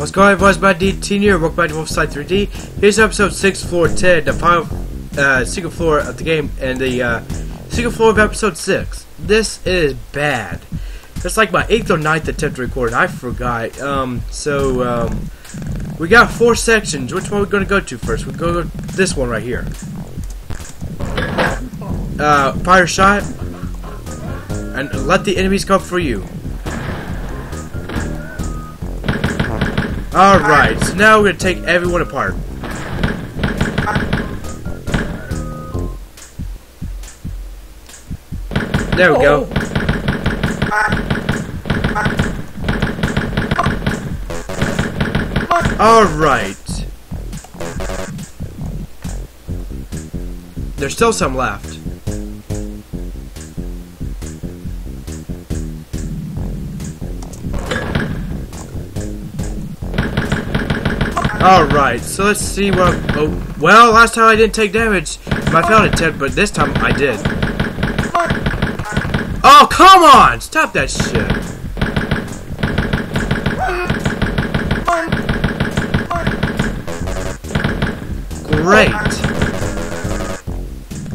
What's going on, everyone? It's my D10 here. Welcome back to Wolfenstein 3D. Here's episode 6, floor 10, the final uh, secret floor of the game, and the uh, secret floor of episode 6. This is bad. It's like my 8th or 9th attempt to record, I forgot. Um, so, um, we got four sections. Which one are we going to go to first? We're to go this one right here. Uh, fire shot, and let the enemies come for you. Alright, so now we're gonna take everyone apart. There we go. Oh. Alright. There's still some left. Alright, so let's see what. Oh, well, last time I didn't take damage. My failed attempt, but this time I did. Oh, come on! Stop that shit. Great.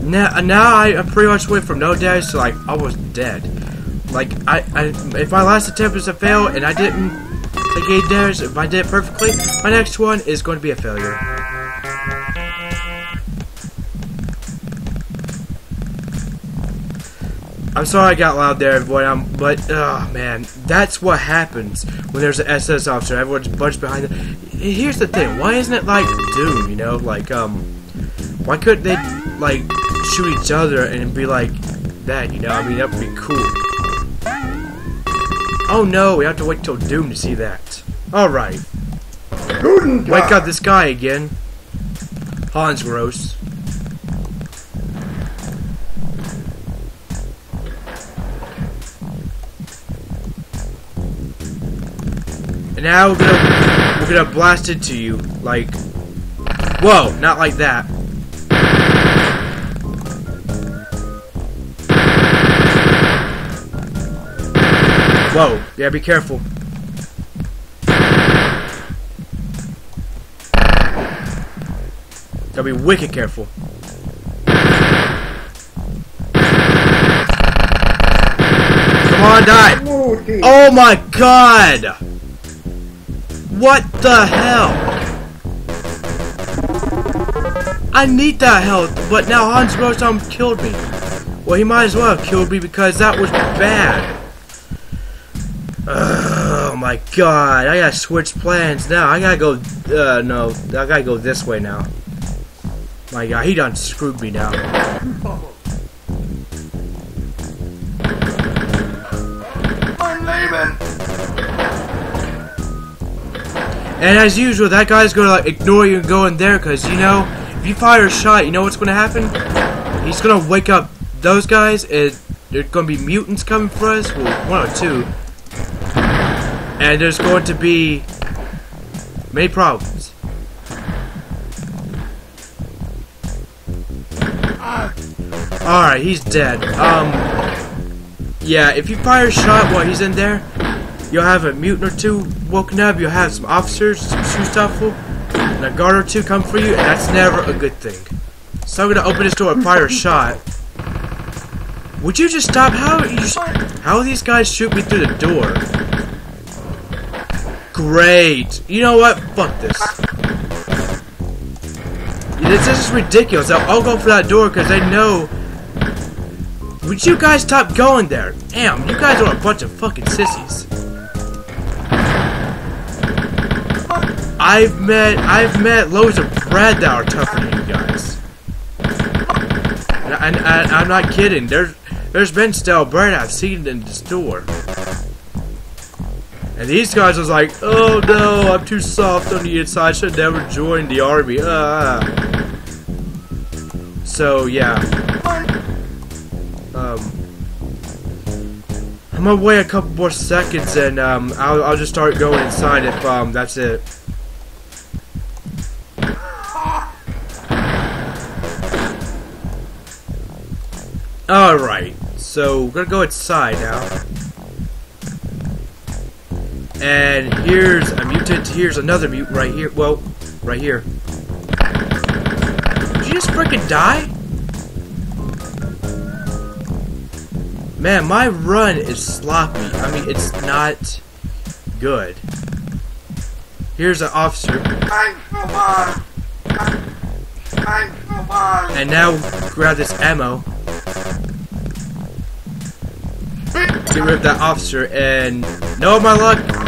Now, uh, now I pretty much went from no damage to like almost dead. Like I, I, if my last attempt was a fail and I didn't any damage, if I did it perfectly, my next one is going to be a failure. I'm sorry I got loud there, boy. I'm, but oh man, that's what happens when there's an SS officer. Everyone's bunched behind them. Here's the thing: why isn't it like Doom? You know, like um, why couldn't they like shoot each other and be like that? You know, I mean that would be cool. Oh no, we have to wait till Doom to see that. Alright. Wake up this guy again. Hans Gross. And now we're gonna we're gonna blast into you like Whoa, not like that. Whoa, yeah, be careful. Gotta be wicked careful. Come on, die! Oh my god! What the hell? I need that health, but now Hans Rosam killed me. Well, he might as well have killed me because that was bad. My god, I gotta switch plans now. I gotta go, uh, no, I gotta go this way now. My god, he done screwed me now. I'm leaving. And as usual, that guy's gonna like ignore you and go in there because you know, if you fire a shot, you know what's gonna happen? He's gonna wake up those guys, and there's gonna be mutants coming for us. Well, one or two. And there's going to be many problems. Alright, he's dead. Um, yeah, if you fire a shot while he's in there, you'll have a mutant or two woken up, you'll have some officers, some Schutzstaffel, and a guard or two come for you, and that's never a good thing. So I'm gonna open this door and fire a shot. Would you just stop? How you? How these guys shoot me through the door? Great. You know what? Fuck this. This is ridiculous. I'll, go for that door because I know. Would you guys stop going there? Damn, you guys are a bunch of fucking sissies. I've met I've met loads of Brad that are tougher than you guys. And, and, and I'm not kidding. There's there's been stale Brad I've seen in the store. And these guys was like, oh no, I'm too soft on the inside. I should never join the army. Ah. So yeah. Um, I'm gonna wait a couple more seconds and um, I'll, I'll just start going inside if um, that's it. Alright, so we're gonna go inside now. And here's a mutant. Here's another mutant right here. Well, right here. Did you just freaking die? Man, my run is sloppy. I mean, it's not good. Here's an officer. And now grab this ammo. Get rid of that officer and no my luck.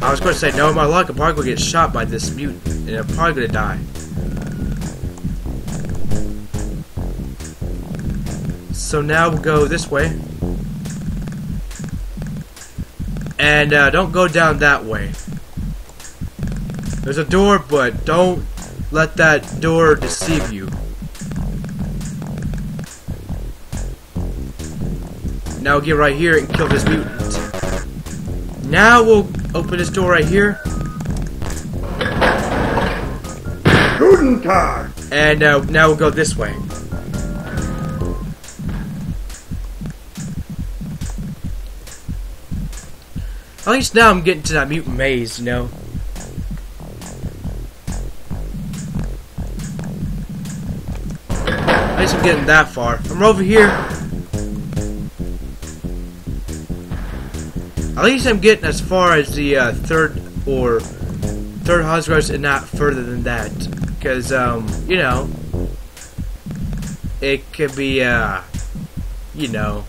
I was going to say no my luck. I'm probably going to get shot by this mutant and I'm probably going to die. So now we'll go this way. And uh, don't go down that way. There's a door, but don't let that door deceive you. Now get right here and kill this mutant. Now we'll open this door right here. Guten Tag. And uh, now we'll go this way. At least now I'm getting to that mutant maze, you know. At least I'm getting that far. I'm over here. At least I'm getting as far as the uh, third or third Hans Gross and not further than that. Because, um, you know, it could be, uh, you know,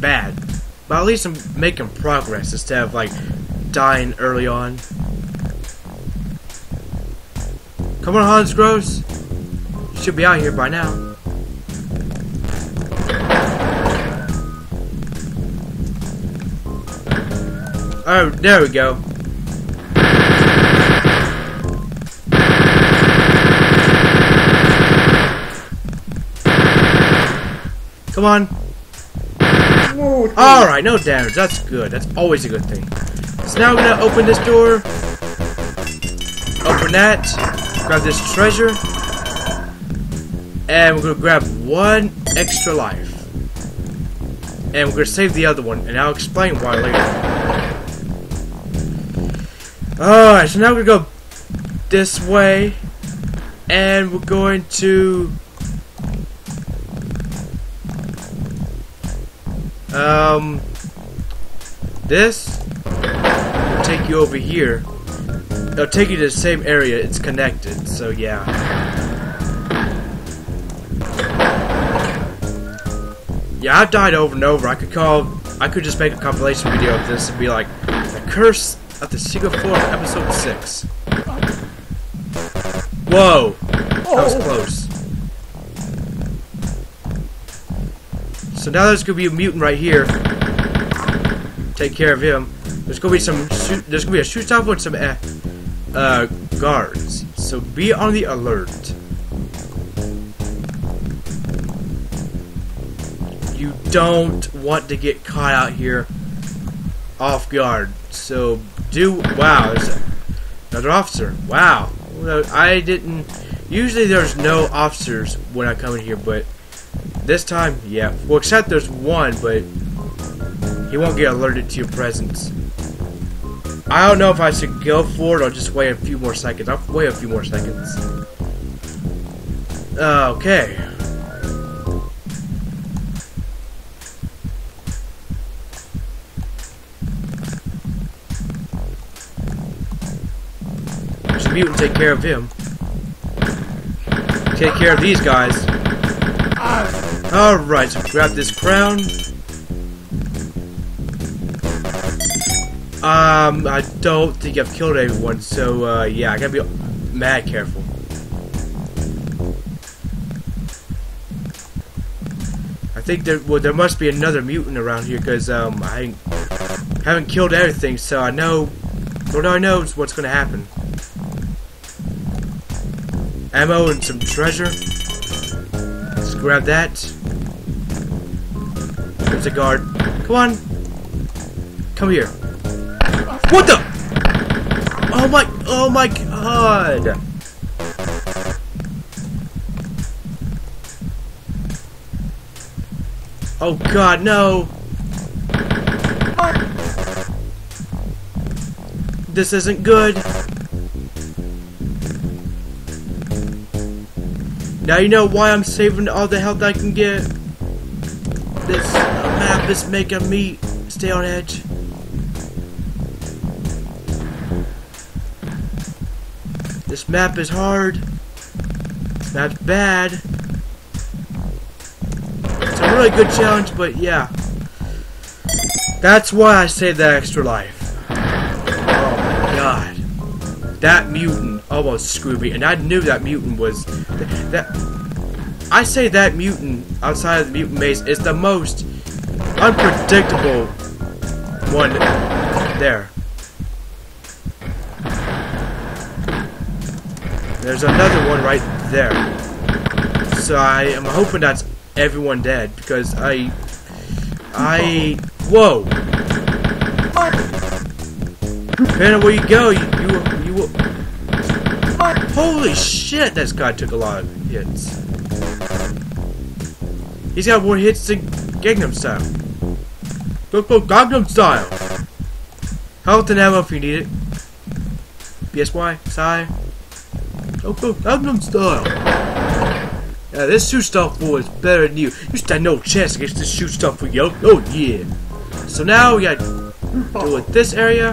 bad. But at least I'm making progress instead of, like, dying early on. Come on, Hans Gross. You should be out here by now. Oh, there we go. Come on. Alright, no damage. That's good. That's always a good thing. So now we're gonna open this door. Open that. Grab this treasure. And we're gonna grab one extra life. And we're gonna save the other one, and I'll explain why later. Alright, so now we're gonna go this way. And we're going to Um, this will take you over here. It'll take you to the same area. It's connected, so yeah. Yeah, I've died over and over. I could call, I could just make a compilation video of this and be like, The Curse the Secret Floor, Episode 6. Whoa! That was close. So now there's gonna be a mutant right here. Take care of him. There's gonna be some. Shoot, there's gonna be a shoot off with some uh, uh, guards. So be on the alert. You don't want to get caught out here off guard. So do. Wow, another officer. Wow, I didn't. Usually there's no officers when I come in here, but this time, yeah. Well, except there's one, but he won't get alerted to your presence. I don't know if I should go for it or just wait a few more seconds. I'll wait a few more seconds. Uh, okay. Mutant take care of him. Take care of these guys. Alright, grab this crown. Um, I don't think I've killed anyone, so, uh, yeah, I gotta be mad careful. I think there, well, there must be another mutant around here, because, um, I haven't killed everything, so I know, what I know is what's gonna happen. Ammo and some treasure. Let's grab that. There's a guard. Come on. Come here. What the? Oh my, oh my god. Oh god, no. This isn't good. Now you know why I'm saving all the health I can get. This map is making me stay on edge. This map is hard. This map's bad. It's a really good challenge, but yeah. That's why I saved that extra life. Oh my god. That mutant almost screwed me, and I knew that mutant was that. I say that mutant outside of the mutant maze is the most unpredictable one there. There's another one right there. So I am hoping that's everyone dead because I I whoa. On where you go, you you you. Holy shit! This guy took a lot of hits. He's got more hits than Gangnam Style. Go go Gangnam Style. Health and ammo if you need it. BSY, Psy. Go go Gangnam Style. Yeah, this shoot stuff boy is better than you. You stand no chance against this shoot stuff for yo. Oh yeah. So now we gotta deal with this area.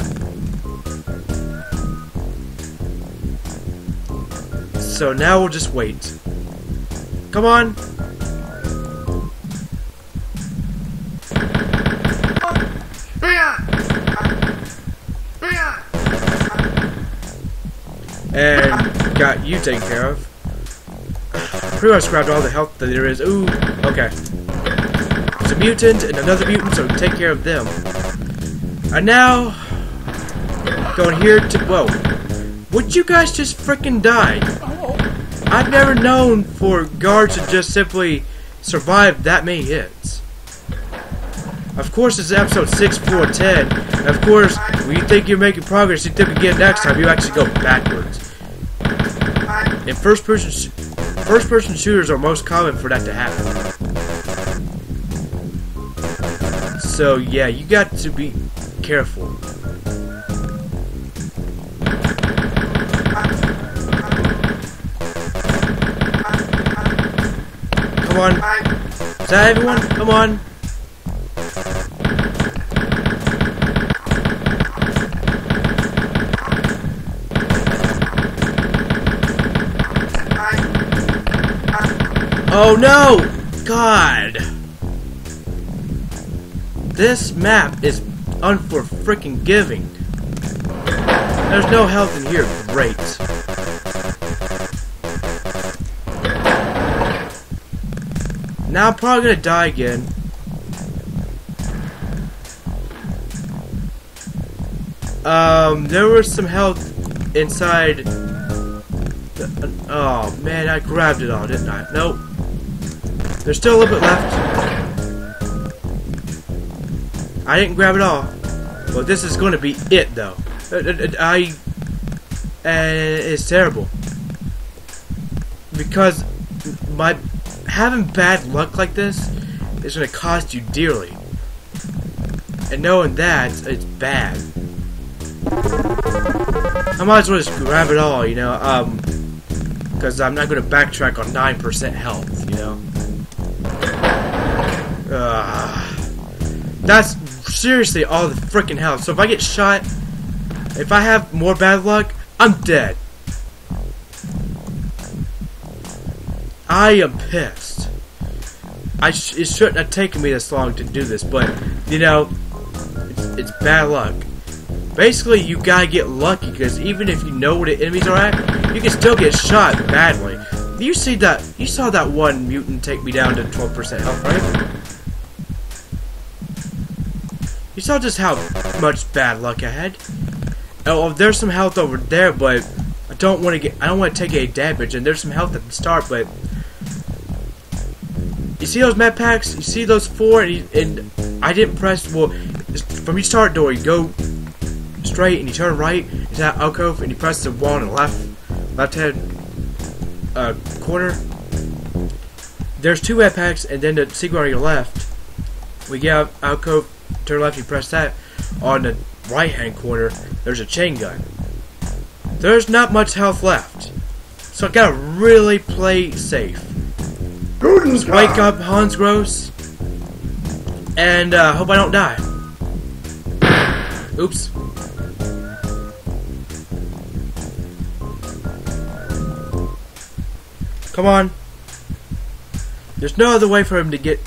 So now we'll just wait. Come on. And got you taken care of. Pretty much grabbed all the health that there is. Ooh, okay. There's a mutant and another mutant, so take care of them. And now, going here to, whoa. Would you guys just freaking die? I've never known for guards to just simply survive that many hits. Of course, it's episode 6, 4, 10. Of course, when you think you're making progress, you think again next time, you actually go backwards. And first person, sh- first person shooters are most common for that to happen. So yeah, you got to be careful. Come on. Is that everyone? Come on. Oh no! God! This map is unfor freaking giving. There's no health in here. Great. Now I'm probably gonna die again. Um, there was some health inside. The, oh man, I grabbed it all, didn't I? Nope. There's still a little bit left. I didn't grab it all. Well, this is going to be it, though. Uh, uh, uh, I... Uh, it's terrible. Because my having bad luck like this is going to cost you dearly. And knowing that, it's bad. I might as well just grab it all, you know, um... Because I'm not going to backtrack on 9% health, you know? Uh, that's seriously all the freaking health. So if I get shot, if I have more bad luck, I'm dead. I am pissed. I sh it shouldn't have taken me this long to do this, but you know, it's, it's bad luck. Basically, you gotta get lucky because even if you know where the enemies are at, you can still get shot badly. You see that? You saw that one mutant take me down to 12% health, right? You saw just how much bad luck I had. Oh, there's some health over there, but I don't want to get. I don't want to take any damage. And there's some health at the start, but you see those med packs? You see those four? And, you, and I didn't press. Well, from your start door, you go straight and you turn right into that alcove, and you press the wall on the left, left hand uh, corner. There's two med packs, and then the secret on your left. We get out alcove turn left, you press that on the right hand corner. there's a chain gun. There's not much health left. So I gotta really play safe. Just wake up, Hans Gross. And uh, hope I don't die. Oops. Come on. There's no other way for him to get.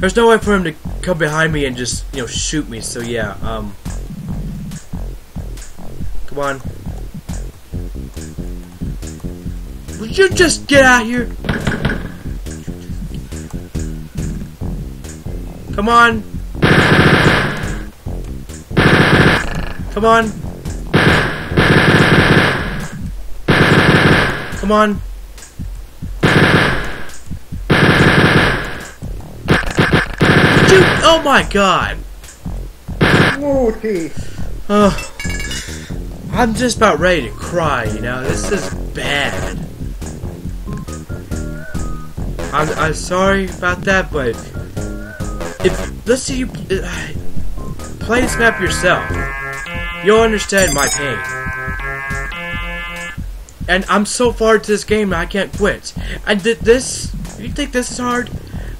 There's no way for him to come behind me and just, you know, shoot me. So yeah, um. Come on. Would you just get out here? Come on. Come on. Come on. You? Oh my god. Oh, I'm just about ready to cry, you know? This is bad. I'm, I'm sorry about that, but if let's say you uh, play this map yourself, you'll understand my pain. And I'm so far into this game, I can't quit. And did this? You think this is hard?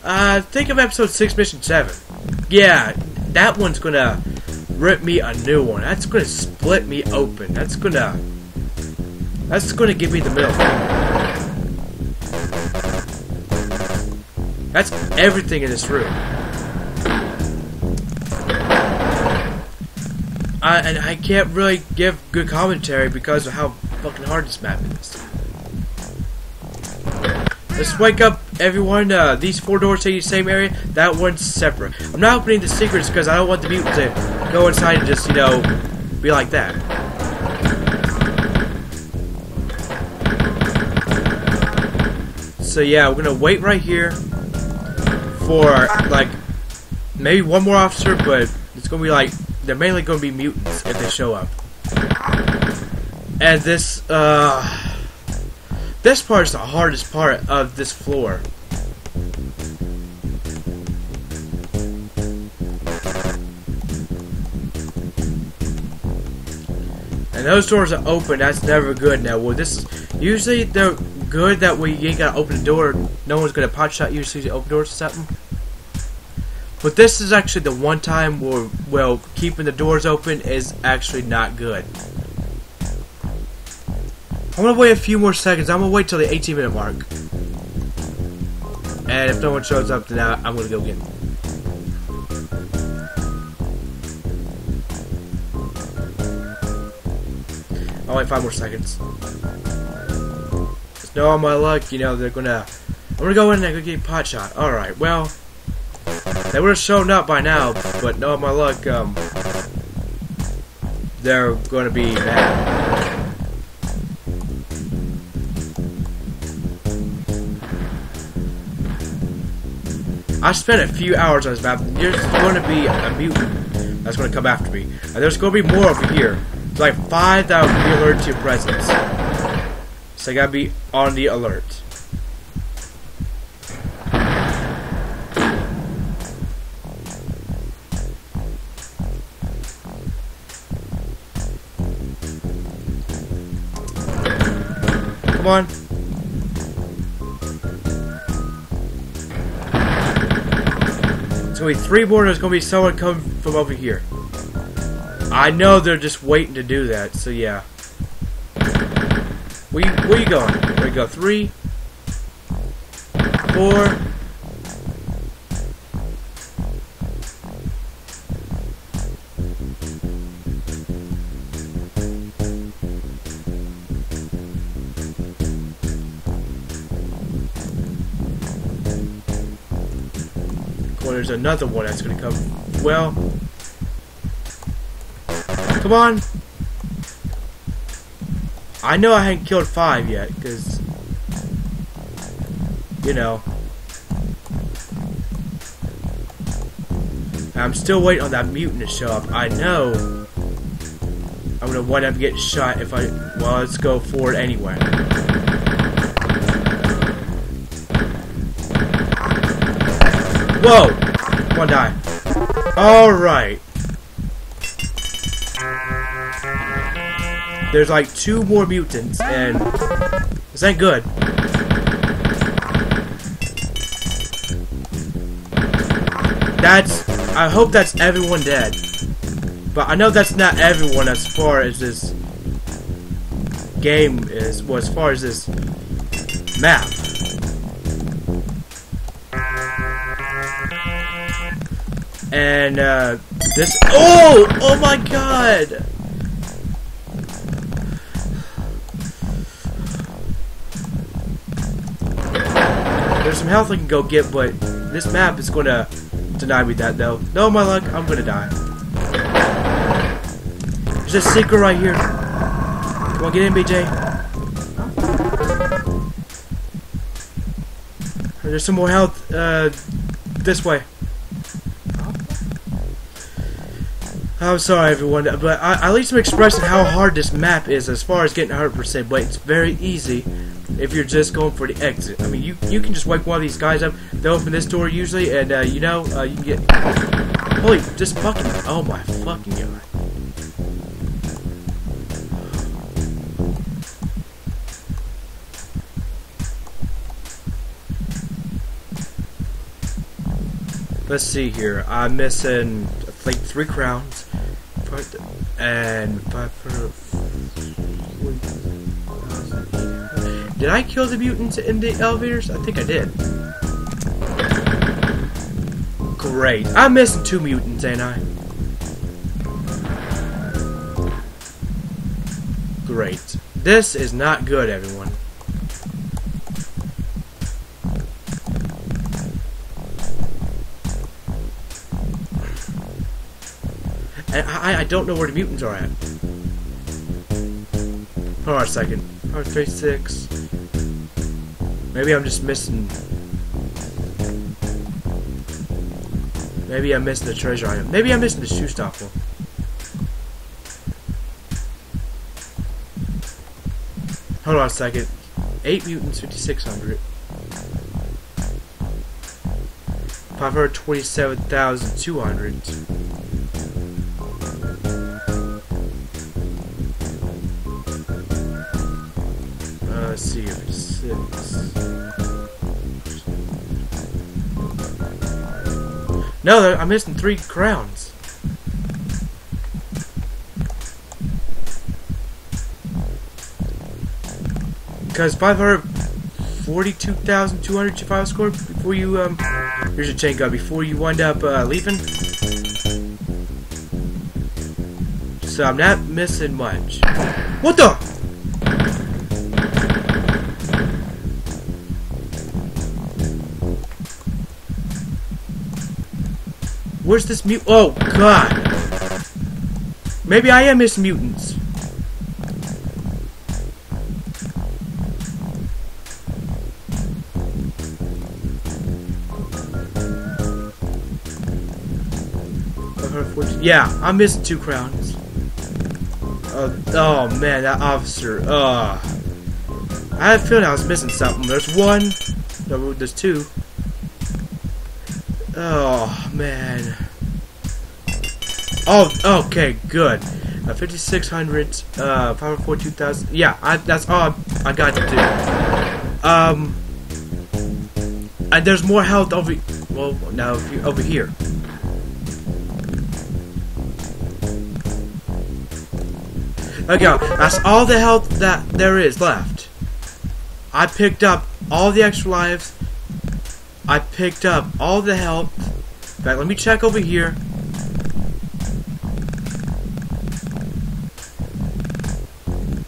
Uh, think of episode six, mission seven. Yeah, that one's gonna rip me a new one. That's gonna split me open. That's gonna. That's gonna give me the finger. That's everything in this room. I, and I can't really give good commentary because of how fucking hard this map is. Let's wake up everyone. Uh, these four doors take the same area. That one's separate. I'm not opening the secrets because I don't want the mutant to go inside and just, you know, be like that. So yeah, we're gonna wait right here for like maybe one more officer, but it's gonna be like they're mainly gonna be mutants if they show up. And this uh this part is the hardest part of this floor. And those doors are open, that's never good now. Well this is, usually they're good that we ain't gotta open the door, no one's gonna pot shot you as soon as you open doors or something. But this is actually the one time where well keeping the doors open is actually not good. I'm gonna wait a few more seconds. I'm gonna wait till the 18 minute mark. And if no one shows up, then I- I'm gonna go get. I'll wait five more seconds. Just know on my luck, you know, they're gonna. I'm gonna go in and I'm get pot shot. Alright, well. They would have shown up by now, but no, my luck, um. They're gonna be mad. I spent a few hours on this map. There's going to be a mutant that's going to come after me. And there's going to be more over here. It's like five that will be alerted to your presence. So I gotta be on the alert. Come gonna be three more. There's gonna be someone coming from over here. I know they're just waiting to do that. So yeah. Where you, where you going? There you go. Three, four. Another one that's gonna come. Well, come on. I know I haven't killed five yet, because you know. I'm still waiting on that mutant to show up. I know I'm gonna wind up getting shot if I. Well, let's go for it anyway. Whoa! Come on, die. Alright. there's like two more mutants, and this ain't good. That's. I hope that's everyone dead. But I know that's not everyone as far as this game is, well, as far as this map. And, uh, this- Oh! Oh my god! There's some health I can go get, but this map is gonna deny me that, though. No, my luck, I'm gonna die. There's a secret right here. Come on, get in, BJ. There's some more health, uh, this way. I'm sorry, everyone, but I, at least I'm expressing how hard this map is as far as getting 100%, but it's very easy if you're just going for the exit. I mean, you you can just wake one of these guys up, they open this door usually, and, uh, you know, uh, you can get... Holy, just fucking... Oh my fucking god. Let's see here. I'm missing, think, three crowns. And five for. Did I kill the mutants in the elevators? I think I did. Great. I'm missing two mutants, ain't I? Great. This is not good, everyone. And I, don't know where the mutants are at. Hold on a second. Power 36. Maybe I'm just missing... Maybe I'm missing the treasure item. Maybe I'm missing the shoe stopper. Hold on a second. 8 mutants, 5600. 527,200. Let's see. Six. No, I'm missing three crowns. Because 542,205 score before you, um, here's your chain gun, before you wind up, uh, leaving. So I'm not missing much. What the? Where's this mut? Oh God! Maybe I am missing mutants. Yeah, I'm missing two crowns. Uh, oh man, that officer. Uh, I had a feeling I was missing something. There's one. No, there's two. Oh man. Oh, okay, good. Uh, 5600, uh, 542,000. Yeah, I, that's all I got to do. Um, and there's more health over. Well, now over here. Okay, that's all the health that there is left. I picked up all the extra lives. I picked up all the help. In fact, let me check over here.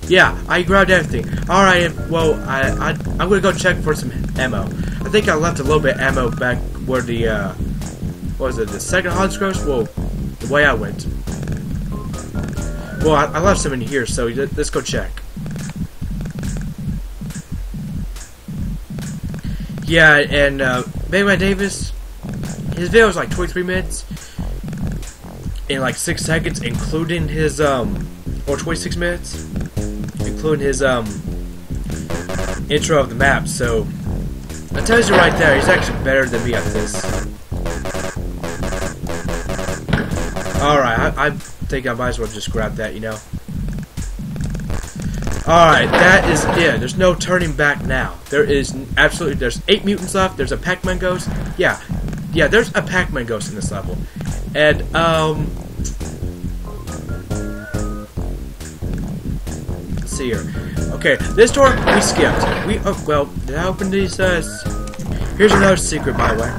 Yeah, I grabbed everything. Alright, well, I, I, I'm gonna go check for some ammo. I think I left a little bit of ammo back where the, uh, what was it, the second Hans Gross? Well, the way I went. Well, I, I left some in here, so let's go check. Yeah, and uh, Babyman Davis, his video was like 23 minutes in like 6 seconds, including his, um, or 26 minutes, including his, um, intro of the map, so that tells you right there, he's actually better than me at this. Alright, I, I think I might as well just grab that, you know. Alright, that is it. There's no turning back now. There is absolutely, there's eight mutants left. There's a Pac-Man ghost. Yeah, yeah, there's a Pac-Man ghost in this level. And, um... Let's see here. Okay, this door we skipped. We, oh, well, did I open these, uh... Here's another secret, by the way.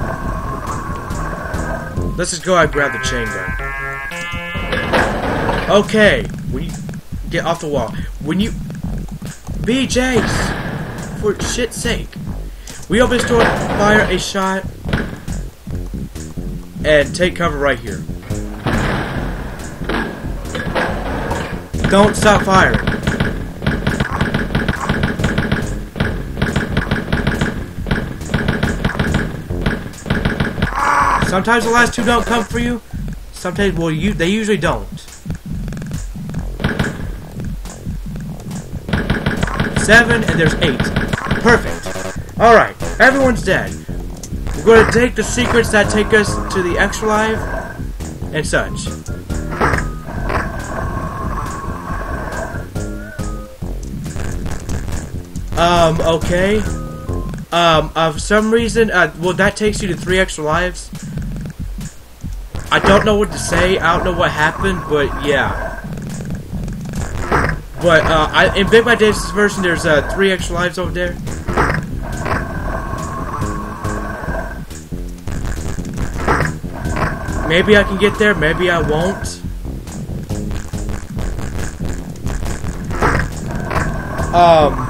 Let's just go and grab the chain gun. Okay, when you get off the wall, when you BJ's, for shit's sake, we open this door, fire a shot, and take cover right here. Don't stop firing. Sometimes the last two don't come for you. Sometimes, well, you they usually don't. Seven, and there's eight. Perfect. Alright, everyone's dead. We're to take the secrets that take us to the extra life and such. Um, okay. Um, uh, for some reason, uh, well, that takes you to three extra lives. I don't know what to say. I don't know what happened, but yeah. But uh, I, in Big Bad Davis' version, there's uh, three extra lives over there. Maybe I can get there. Maybe I won't. Um.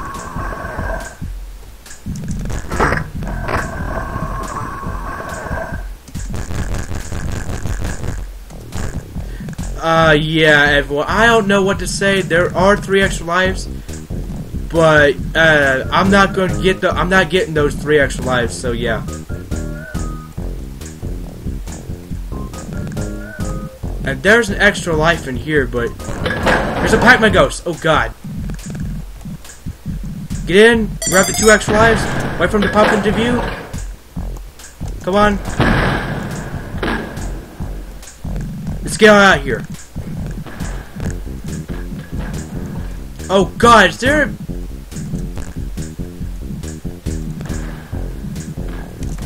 Uh, yeah, everyone. I don't know what to say. There are three extra lives, but uh, I'm not going to get the. I'm not getting those three extra lives. So yeah. And there's an extra life in here, but there's a Pac-Man ghost. Oh God. Get in, grab the two extra lives, wait for him to pop into view. Come on. Let's get out of here. Oh God, is there?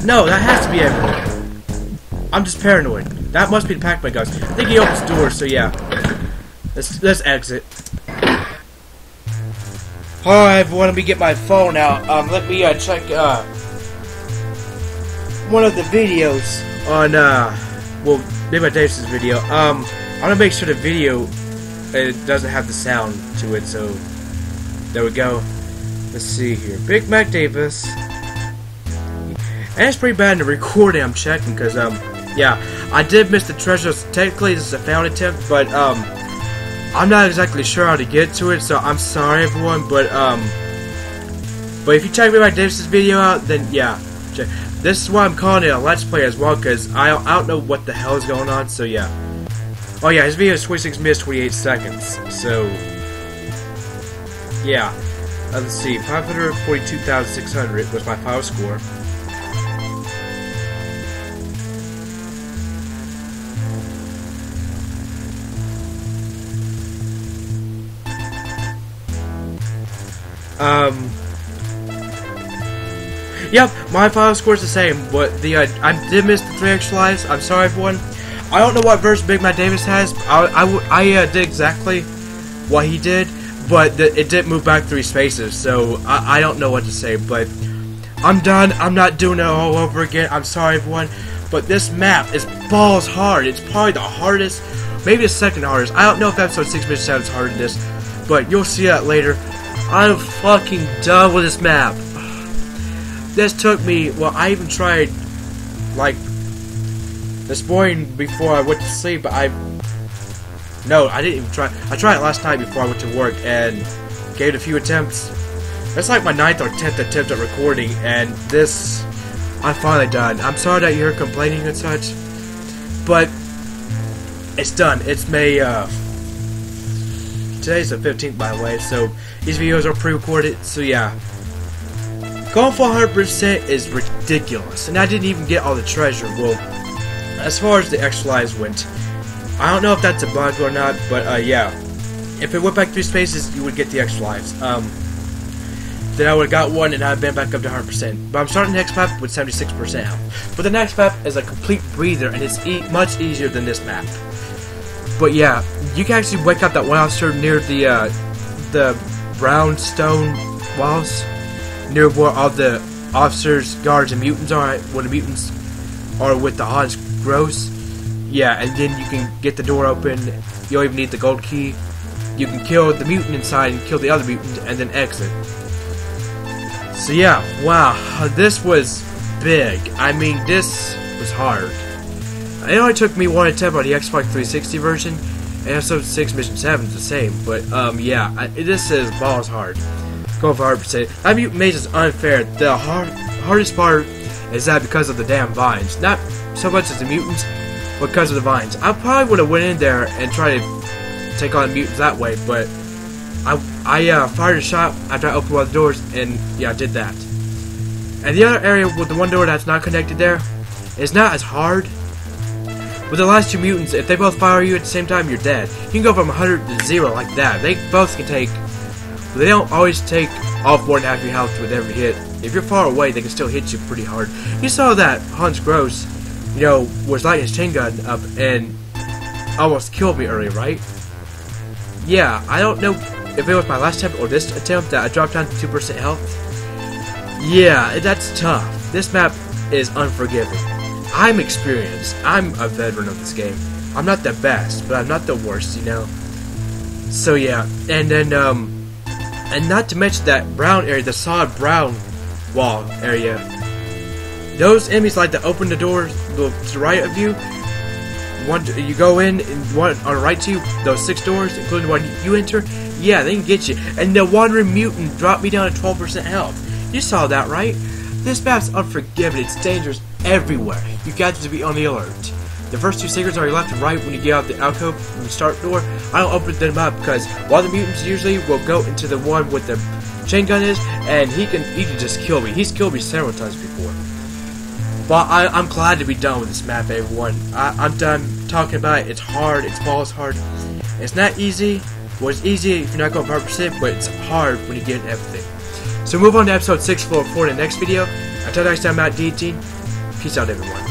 No, that has to be everyone. I'm just paranoid. That must be the Pac-Man ghost. I think he opens doors, so yeah. Let's let's exit. Alright, everyone, let me get my phone out. Um, let me uh, check uh one of the videos on uh well maybe my Davis's video. Um I'm gonna make sure the video it doesn't have the sound to it, so there we go. Let's see here. Big Mac Davis. And it's pretty bad in the recording I'm checking because um yeah, I did miss the treasure. Technically this is a failed attempt, but um I'm not exactly sure how to get to it, so I'm sorry everyone, but um but if you check Big Mac Davis's video out, then yeah. Check. This is why I'm calling it a Let's Play as well, because I, I don't know what the hell is going on, so yeah. Oh yeah, his video is 26 minutes 28 seconds. So yeah. Uh, let's see, 542,600 was my final score. Um. Yep, my final score is the same, but the uh, I did miss the three extra lives. I'm sorry, everyone. I don't know what version Big Mac Davis has. I uh, did exactly what he did, but it did move back three spaces, so I, I don't know what to say. But I'm done. I'm not doing it all over again. I'm sorry, everyone. But this map is balls hard. It's probably the hardest, maybe the second hardest. I don't know if episode six mission seven is harder than this, but you'll see that later. I'm fucking done with this map. This took me. Well, I even tried, like, this morning before I went to sleep. I no, I didn't even try. I tried it last night before I went to work and gave it a few attempts. That's like my ninth or tenth attempt at recording, and this I'm finally done. I'm sorry that you're complaining and such, but it's done. It's May. Uh, today's the 15th, by the way, so these videos are pre-recorded. So yeah, going for 100% is ridiculous, and I didn't even get all the treasure. Well, as far as the extra lives went, I don't know if that's a bug or not, but uh, yeah. if it went back three spaces, you would get the extra lives. Um, then I would have got one and I've been back up to 100%. But I'm starting the next map with 76% health. But the next map is a complete breather and it's e much easier than this map. But yeah, you can actually wake up that one officer near the uh, the brownstone walls, near where all the officers, guards, and mutants are. Where the mutants are with the Hans Gross. Yeah, and then you can get the door open. You don't even need the gold key. You can kill the mutant inside and kill the other mutant and then exit. So yeah, wow, this was big. I mean, this was hard. It only took me one attempt on the Xbox 360 version, and episode 6 mission 7 is the same, but um, yeah, I, this is balls hard. Going for 100%. That mutant maze is unfair. The hard, hardest part is that because of the damn vines. Not so much as the mutants, but because of the vines. I probably would have went in there and tried to take on mutants that way, but I, I uh, fired a shot after I opened one of the doors, and yeah, I did that. And the other area with the one door that's not connected there is not as hard. With the last two mutants, if they both fire you at the same time, you're dead. You can go from 100 to 0 like that. They both can take... They don't always take off than half your health with every hit. If you're far away, they can still hit you pretty hard. You saw that Hans Gross, you know, was lighting his chain gun up and almost killed me earlier, right? Yeah, I don't know if it was my last attempt or this attempt that I dropped down to 2% health. Yeah, that's tough. This map is unforgiving. I'm experienced. I'm a veteran of this game. I'm not the best, but I'm not the worst, you know? So yeah, and then, um, and not to mention that brown area, the solid brown wall area. Those enemies like to open the doors to the right of you. One, you go in, and one on the right to you, those six doors, including the one you enter, yeah, they can get you. And the wandering mutant dropped me down to 12% health. You saw that, right? This map's unforgiving. It's dangerous everywhere. You got to be on the alert. The first two secrets are your left and right when you get out the alcove from the start door. I don't open them up because while the mutants usually will go into the one with the chain gun is, and he can he can just kill me. He's killed me several times before. But I, I'm glad to be done with this map, everyone. I, I'm done talking about it. It's hard. It's balls hard. It's not easy. Well, it's easy if you're not going 100%, but it's hard when you get everything. So move on to episode 6 for, for the next video. Until next time, I'm Matt DT. Peace out, everyone.